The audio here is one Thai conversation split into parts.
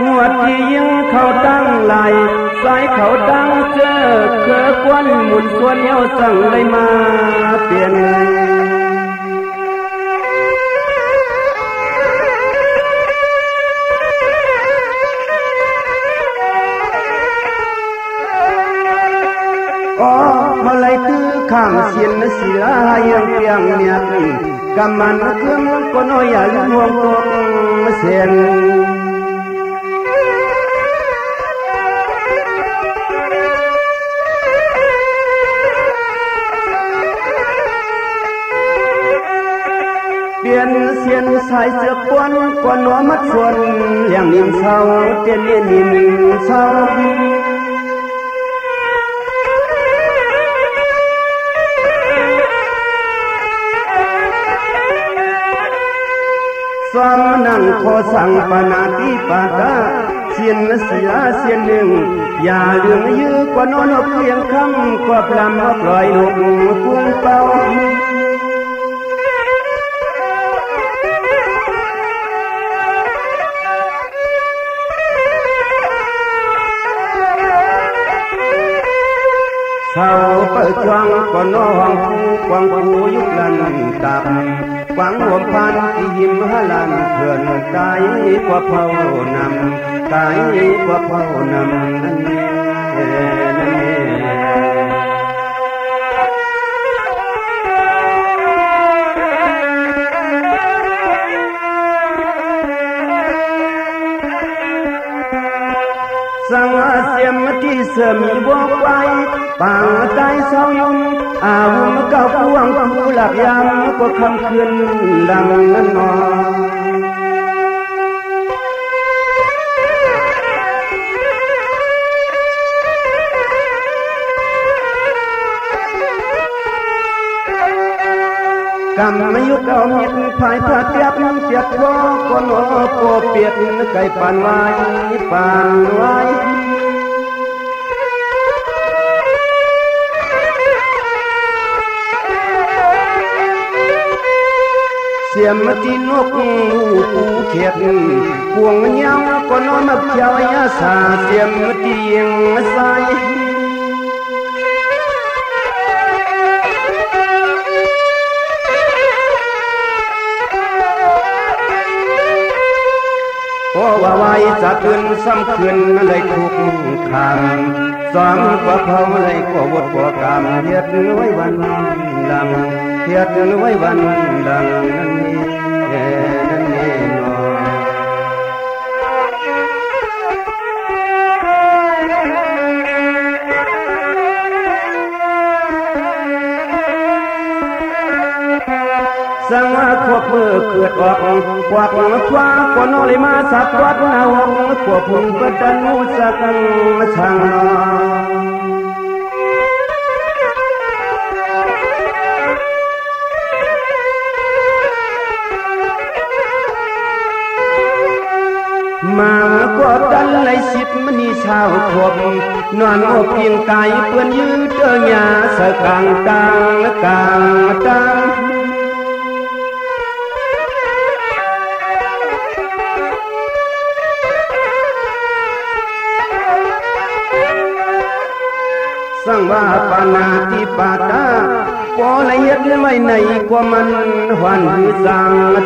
หัวที่ยิงเขาตั้งไหลสายเขาตั้งเจอเคอควันหมุนส่วนเยาสั่งเลยมาเปลี่ยนก็มาเลยตื้อข้างเสียนเสียยังเปียงเมียกำมันเครื่องก็น้อยอย่าลืมห่วงตัวเสียน วนกวนหัวมัดส่วนอย่างนิ่มเศร้าเตียนเลียนนิ่มเศร้าสวามนังขอสั่งปนาติปาตาเสียนเสียเสียนหนึ่ง อย่าลืมยื้อกว่านอนเพียงคำกว่าพลำปล่อยลงควงเป่า เศร้าเปิดจวงก็น้องผู้กวางผู้ยุคลันตับกวางรวมพันที่หิมหลันเพื่อนตายกว่าเผานำตายกว่าเผานำนั่นเอง สังเสียมที่เสมีบวกไว้ปางใจเศร้ายมอาวุมก่าพวงผู้หลับยามก็คำคืนดังนั้นนอกำไม่ยุกเอาเมียนภายผ้าเตียบเปียกวอก็นอโเปียกไก่ปานไว้ปานไว้ สียมที่นกปูเขียดพวงเงาก็นอนมาเขียวยาสาเสียมที่ยังใสโอ้ว่าไว้จะขึ้นซ้ำขึ้นเลยทุกทาง สองกว่าเผาเลยกว่าวดกว่ากรรมเฮ็ดไว้วันดังเฮ็ดไว้วันดังนั้นนี่ เกิดออกกวักคว้าก็นอลยมาสักวัดนาวงควบพุงกระดันมูสักังช่างนอมาก็ดันเลสิบมณีชาวคบนอนโอเพียงกายเปื้อนยืดเตอยาสกางกางกางกางสัง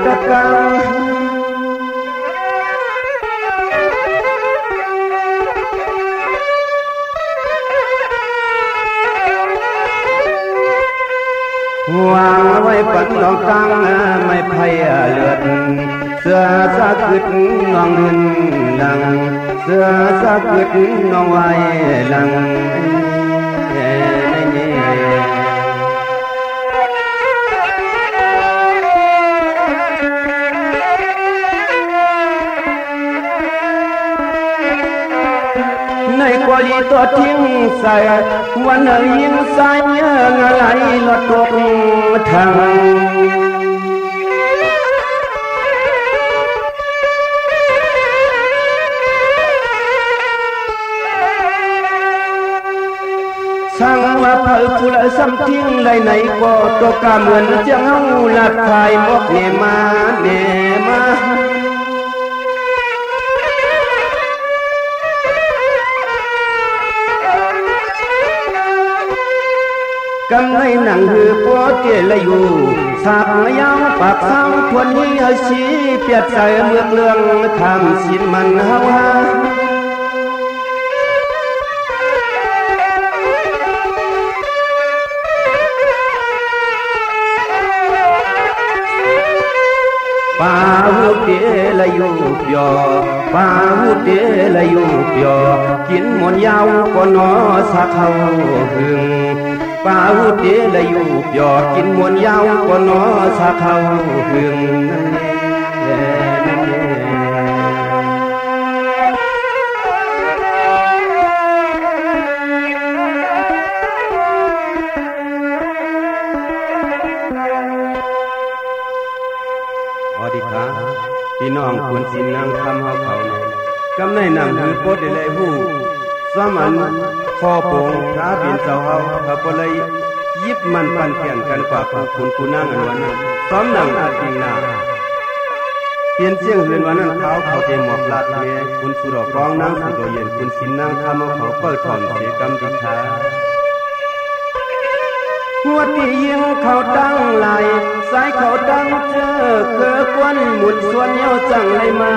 ตะกังวางไว้ปันนองกลางไม่ไพ่เลือดเสื้อสะกึ ตัวทิ้งใส่วันยิงสายเงอะไรลดตกทางสั่งว่าเผลผู้ละซ้ำทิ้งไรไหนก็ตัวกาเหมือนจะเงาหลักทายมกเนมาเนมา cầm ngay nặng hư phố tia lây hù sạc nhau bạc sao thuần nhi hơi xí biệt dài mượt lương tham xin mặn hao ha pa hu tia lây hù pio pa hu tia lây hù pio kín mòn yao có nó sắc hao hương ป่าหูเตละอยู่หยอดกินมวนยาวก็นอสาเขา ป้าหูเตละอยู่หยอดกินมวนยาวกว่านอสาเขาหึงอดีครับพี่น้องควรสินนางทำเฮาเขากำในนำหือโปดได้เลยหูสมัน พอปงพระบินเจ้าเฮาเขาก็เลยยิบมันปันเปลี่ยนกันกว่าผู้คุณผู้นั่งอันวันนั้นซ้อมนั่งอัดจริงนาเปลี่ยนเสียงเฮือนวันนั้นเขาเขาเตหมอกลาดเมคุณสุรกองนั่งสุรเย็นคุณสินนั่งทำเอาเขาเปิดถอนเสียกรรมดิชาหัวที่ยิงเขาตั้งไหลสายเขาตั้งเจอเคอควันหมุนส่วนเย้าจังเลยมา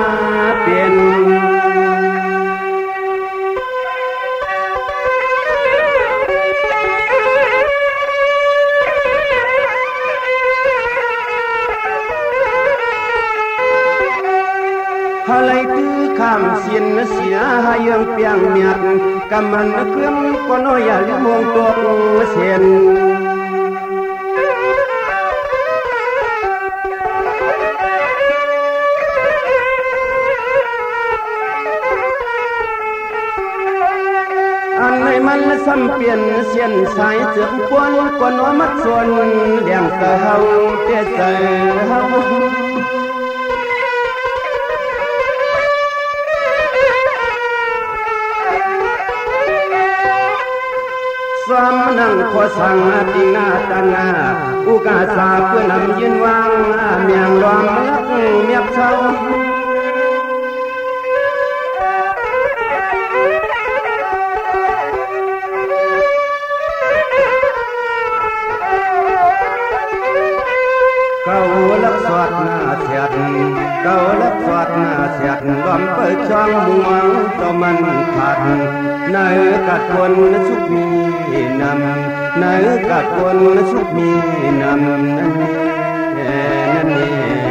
เปลี่ยนามเสียนเสียหายังเปียงเมียดกำมันเคลื่อนก็น้อยอย่าลืมมองตัวเสียนอันในมันซ้ำเปลี่ยนเสียนสายเสือกควนก็น้อมัดส่วนเลี้ยงเตเฮาเตใจเฮา สามนังขอสังตินาตนาอุ កោលស្វាត់ណាស្រាត់កោលស្វាត់ណាស្រាត់បំពើចង់មកក៏មិនខាត់នៅកាត់គុណសុខមានណាំនៅកាត់គុណសុខមានណាំណានេះណានេះ